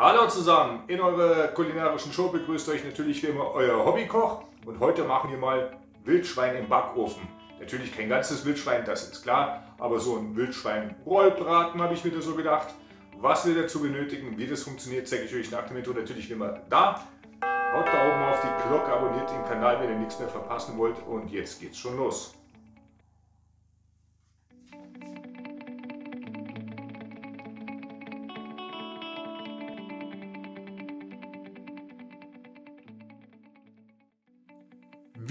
Hallo zusammen, in eurer kulinarischen Show begrüßt euch natürlich wie immer euer Hobbykoch und heute machen wir mal Wildschwein im Backofen. Natürlich kein ganzes Wildschwein, das ist klar, aber so ein Wildschwein-Rollbraten habe ich mir so gedacht. Was wir dazu benötigen, wie das funktioniert, zeige ich euch nach dem Intro natürlich wie immer da. Haut da oben auf die Glocke, abonniert den Kanal, wenn ihr nichts mehr verpassen wollt und jetzt geht's schon los.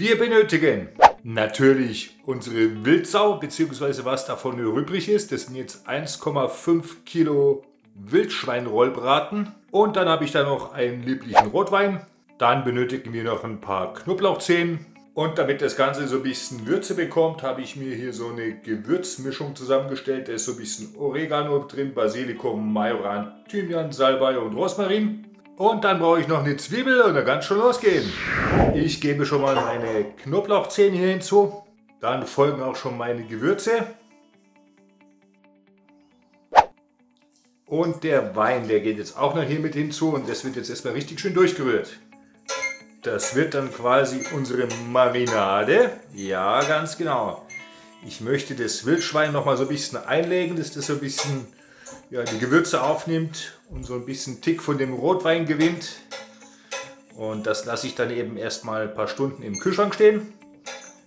Wir benötigen natürlich unsere Wildsau, beziehungsweise was davon übrig ist. Das sind jetzt 1,5 Kilo Wildschweinrollbraten. Und dann habe ich da noch einen lieblichen Rotwein. Dann benötigen wir noch ein paar Knoblauchzehen. Und damit das Ganze so ein bisschen Würze bekommt, habe ich mir hier so eine Gewürzmischung zusammengestellt. Da ist so ein bisschen Oregano drin, Basilikum, Majoran, Thymian, Salbei und Rosmarin. Und dann brauche ich noch eine Zwiebel und dann kann es schon losgehen. Ich gebe schon mal meine Knoblauchzehen hier hinzu. Dann folgen auch schon meine Gewürze. Und der Wein, der geht jetzt auch noch hier mit hinzu und das wird jetzt erstmal richtig schön durchgerührt. Das wird dann quasi unsere Marinade. Ja, ganz genau. Ich möchte das Wildschwein noch mal so ein bisschen einlegen, dass das so ein bisschen ja, die Gewürze aufnimmt und so ein bisschen Tick von dem Rotwein gewinnt. Und das lasse ich dann eben erstmal ein paar Stunden im Kühlschrank stehen.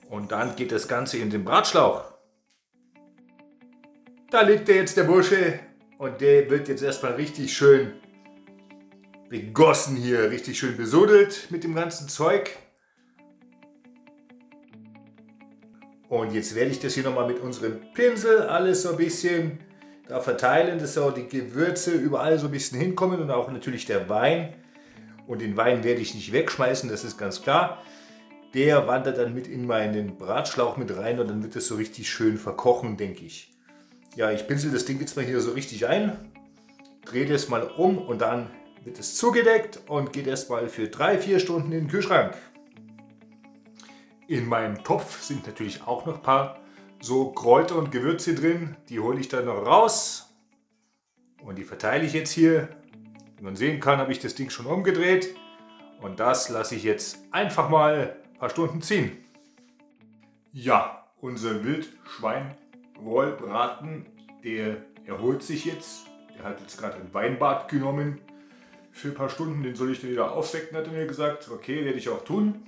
Und dann geht das Ganze in den Bratschlauch. Da liegt der jetzt der Bursche und der wird jetzt erstmal richtig schön begossen hier, richtig schön besudelt mit dem ganzen Zeug. Und jetzt werde ich das hier nochmal mit unserem Pinsel alles so ein bisschen da verteilen, dass auch die Gewürze überall so ein bisschen hinkommen und auch natürlich der Wein. Und den Wein werde ich nicht wegschmeißen, das ist ganz klar. Der wandert dann mit in meinen Bratschlauch mit rein und dann wird es so richtig schön verkochen, denke ich. Ja, ich pinsel das Ding jetzt mal hier so richtig ein, drehe das mal um und dann wird es zugedeckt und geht erstmal für 3-4 Stunden in den Kühlschrank. In meinem Topf sind natürlich auch noch ein paar so Kräuter und Gewürze drin. Die hole ich dann noch raus und die verteile ich jetzt hier. Wie man sehen kann, habe ich das Ding schon umgedreht und das lasse ich jetzt einfach mal ein paar Stunden ziehen. Ja, unser Wildschwein-Rollbraten, der erholt sich jetzt. Der hat jetzt gerade ein Weinbad genommen für ein paar Stunden. Den soll ich dann wieder aufwecken, hat er mir gesagt. Okay, werde ich auch tun.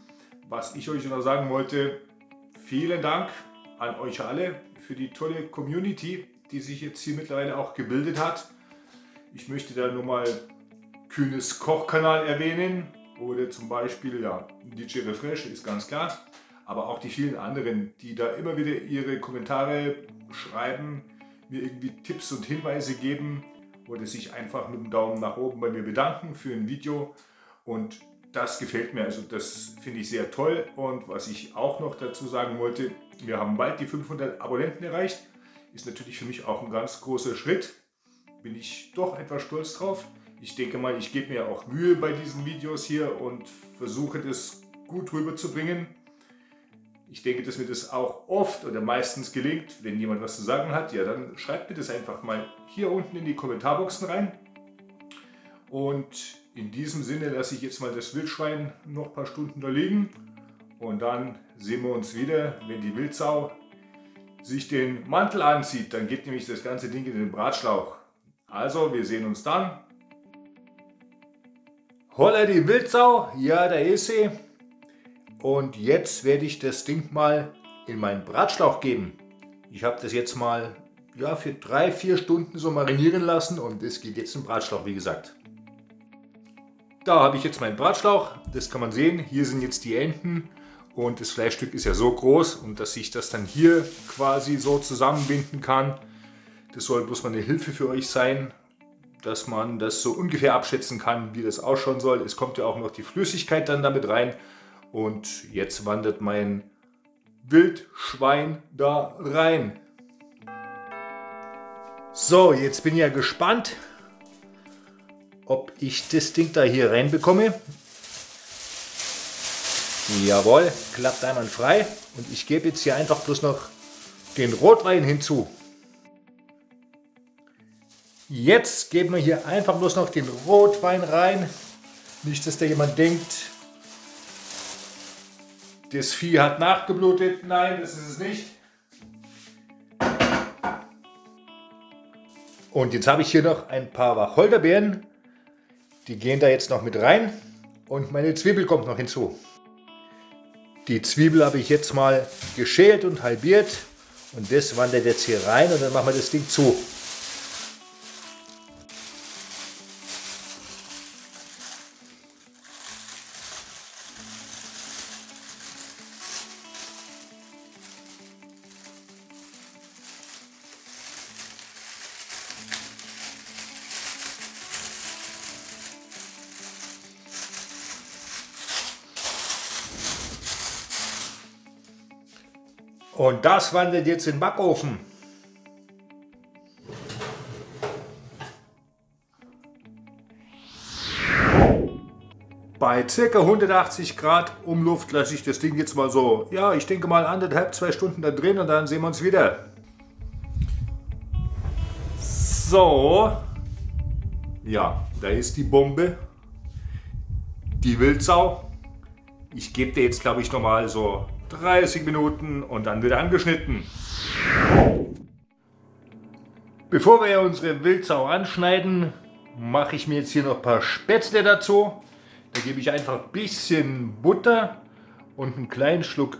Was ich euch noch sagen wollte, vielen Dank an euch alle für die tolle Community, die sich jetzt hier mittlerweile auch gebildet hat. Ich möchte da nur mal Kühnes Kochkanal erwähnen oder zum Beispiel ja, DJ Refresh ist ganz klar, aber auch die vielen anderen, die da immer wieder ihre Kommentare schreiben, mir irgendwie Tipps und Hinweise geben oder sich einfach mit dem Daumen nach oben bei mir bedanken für ein Video und das gefällt mir, also das finde ich sehr toll. Und was ich auch noch dazu sagen wollte, wir haben bald die 500 Abonnenten erreicht. Ist natürlich für mich auch ein ganz großer Schritt. Bin ich doch etwas stolz drauf. Ich denke mal, ich gebe mir auch Mühe bei diesen Videos hier und versuche das gut rüberzubringen. Ich denke, dass mir das auch oft oder meistens gelingt. Wenn jemand was zu sagen hat, ja, dann schreibt mir das einfach mal hier unten in die Kommentarboxen rein. Und in diesem Sinne lasse ich jetzt mal das Wildschwein noch ein paar Stunden da liegen und dann sehen wir uns wieder, wenn die Wildsau sich den Mantel anzieht. Dann geht nämlich das ganze Ding in den Bratschlauch. Also, wir sehen uns dann. Holla die Wildsau, ja, da ist sie. Und jetzt werde ich das Ding mal in meinen Bratschlauch geben. Ich habe das jetzt mal ja, für drei, vier Stunden so marinieren lassen und es geht jetzt im Bratschlauch, wie gesagt. Da habe ich jetzt meinen Bratschlauch, das kann man sehen. Hier sind jetzt die Enden und das Fleischstück ist ja so groß und dass ich das dann hier quasi so zusammenbinden kann. Das soll bloß mal eine Hilfe für euch sein, dass man das so ungefähr abschätzen kann, wie das ausschauen soll. Es kommt ja auch noch die Flüssigkeit dann damit rein und jetzt wandert mein Wildschwein da rein. So, jetzt bin ich ja gespannt, ob ich das Ding da hier reinbekomme. Jawohl, klappt einwandfrei. Und ich gebe jetzt hier einfach bloß noch den Rotwein hinzu. Jetzt geben wir hier einfach bloß noch den Rotwein rein. Nicht, dass da jemand denkt, das Vieh hat nachgeblutet. Nein, das ist es nicht. Und jetzt habe ich hier noch ein paar Wacholderbeeren. Die gehen da jetzt noch mit rein. Und meine Zwiebel kommt noch hinzu. Die Zwiebel habe ich jetzt mal geschält und halbiert. Und das wandert jetzt hier rein und dann machen wir das Ding zu. Und das wandelt jetzt in den Backofen. Bei ca. 180 Grad Umluft lasse ich das Ding jetzt mal so, ja, ich denke mal anderthalb, zwei Stunden da drin und dann sehen wir uns wieder. So, ja, da ist die Bombe, die Wildsau. Ich gebe dir jetzt, glaube ich, nochmal so 30 Minuten und dann wieder angeschnitten. Bevor wir unsere Wildsau anschneiden, mache ich mir jetzt hier noch ein paar Spätzle dazu. Da gebe ich einfach ein bisschen Butter und einen kleinen Schluck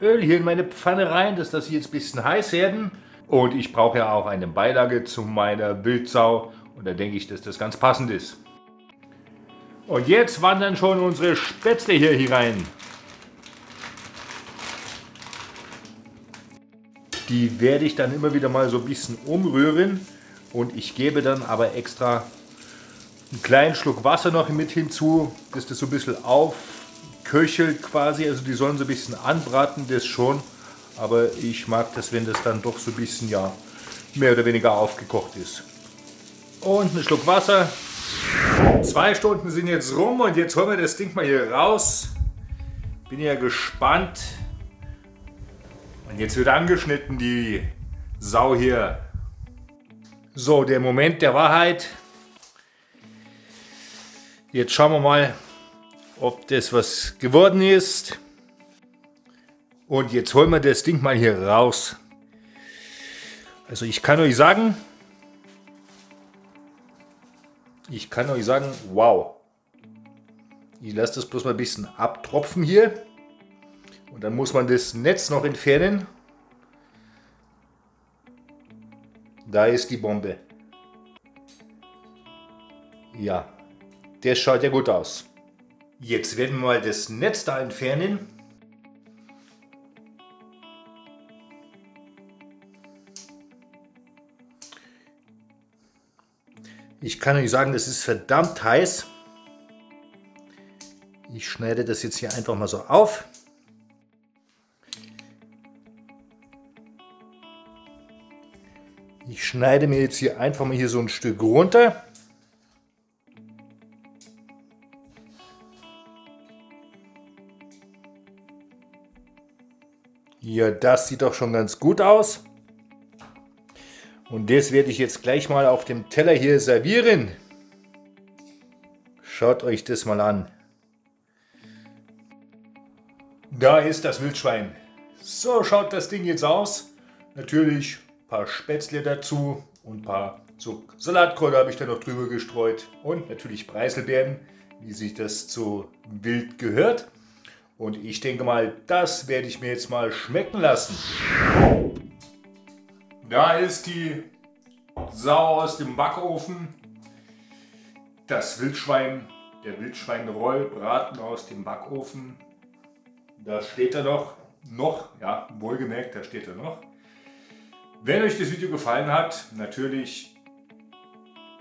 Öl hier in meine Pfanne rein, dass das jetzt ein bisschen heiß werden. Und ich brauche ja auch eine Beilage zu meiner Wildsau und da denke ich, dass das ganz passend ist. Und jetzt wandern schon unsere Spätzle hier hinein. Die werde ich dann immer wieder mal so ein bisschen umrühren und ich gebe dann aber extra einen kleinen Schluck Wasser noch mit hinzu, dass das so ein bisschen aufköchelt quasi. Also die sollen so ein bisschen anbraten, das schon. Aber ich mag das, wenn das dann doch so ein bisschen ja mehr oder weniger aufgekocht ist. Und einen Schluck Wasser. Zwei Stunden sind jetzt rum und jetzt holen wir das Ding mal hier raus. Bin ja gespannt, jetzt wird angeschnitten die Sau hier. So, der Moment der Wahrheit. Jetzt schauen wir mal, ob das was geworden ist. Und jetzt holen wir das Ding mal hier raus. Also ich kann euch sagen, ich kann euch sagen, wow. Ich lasse das bloß mal ein bisschen abtropfen hier. Und dann muss man das Netz noch entfernen. Da ist die Bombe. Ja, das schaut ja gut aus. Jetzt werden wir mal das Netz da entfernen. Ich kann euch sagen, das ist verdammt heiß. Ich schneide das jetzt hier einfach mal so auf. Schneide mir jetzt hier einfach mal hier so ein Stück runter. Ja, das sieht doch schon ganz gut aus. Und das werde ich jetzt gleich mal auf dem Teller hier servieren. Schaut euch das mal an. Da ist das Wildschwein. So schaut das Ding jetzt aus. Natürlich paar Spätzle dazu und ein paar so Salatkräuter habe ich da noch drüber gestreut und natürlich Preiselbeeren, wie sich das zu Wild gehört. Und ich denke mal, das werde ich mir jetzt mal schmecken lassen. Da ist die Sau aus dem Backofen. Das Wildschwein, der Wildschweinrollbraten aus dem Backofen. Da steht er noch, noch, ja, wohlgemerkt, da steht er noch. Wenn euch das Video gefallen hat, natürlich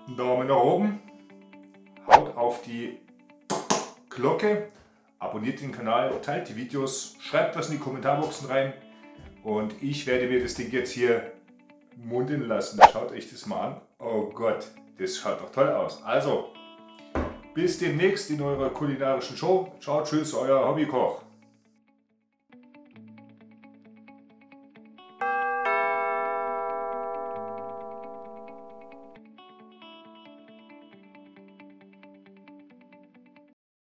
einen Daumen nach oben, haut auf die Glocke, abonniert den Kanal, teilt die Videos, schreibt was in die Kommentarboxen rein und ich werde mir das Ding jetzt hier munden lassen. Schaut euch das mal an. Oh Gott, das schaut doch toll aus. Also, bis demnächst in eurer kulinarischen Show. Ciao, tschüss, euer Hobbykoch.